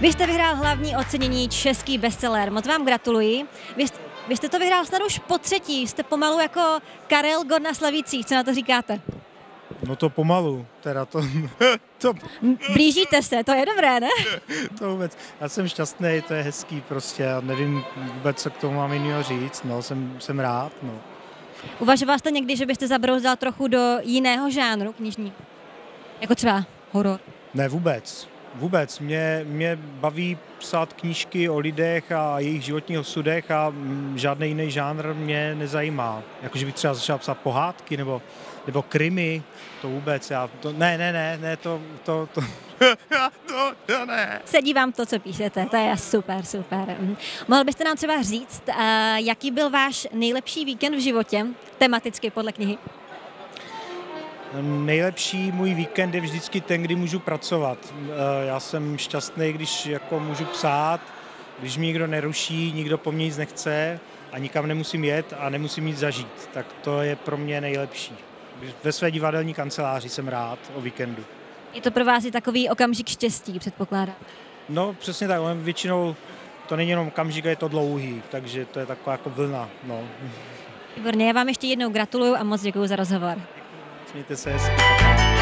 Vy jste vyhrál hlavní ocenění Český bestseller. Moc vám gratuluji. Vy, jste, vy jste to vyhrál snad už po třetí. Jste pomalu jako Karel God na Slavících. Co na to říkáte? No to pomalu, teda to, to, Blížíte se, to je dobré, ne? to vůbec. Já jsem šťastný, to je hezký prostě, já nevím vůbec, co k tomu mám jiného říct, no, jsem, jsem rád, no. Uvažoval jste někdy, že byste zabrouzdal trochu do jiného žánru knižní? Jako třeba horor? Ne, vůbec. Vůbec. Mě, mě baví psát knížky o lidech a jejich životních osudech a mm, žádný jiný žánr mě nezajímá. Jakože bych třeba začal psát pohádky nebo, nebo krimi, to vůbec. Já, to, ne, ne, ne, ne, to, to, to, to, to ne. Sedí vám to, co píšete, to je super, super. Mohl byste nám třeba říct, uh, jaký byl váš nejlepší víkend v životě, tematicky podle knihy? Nejlepší můj víkend je vždycky ten, kdy můžu pracovat. Eh, Já jsem šťastný, když jako můžu psát, když mě nikdo neruší, nikdo po mně nic nechce a nikam nemusím jet a nemusím nic zažít. Tak to je pro mě nejlepší. Ve své divadelní kanceláři jsem rád o víkendu. Je to pro vás i takový okamžik štěstí, předpokládám. No přesně tak, on většinou to není jenom okamžik, je to dlouhý, takže to je taková jako vlna. No. Výborně, já vám ještě jednou gratuluju a moc děkuji za rozhovor. Cine TCS.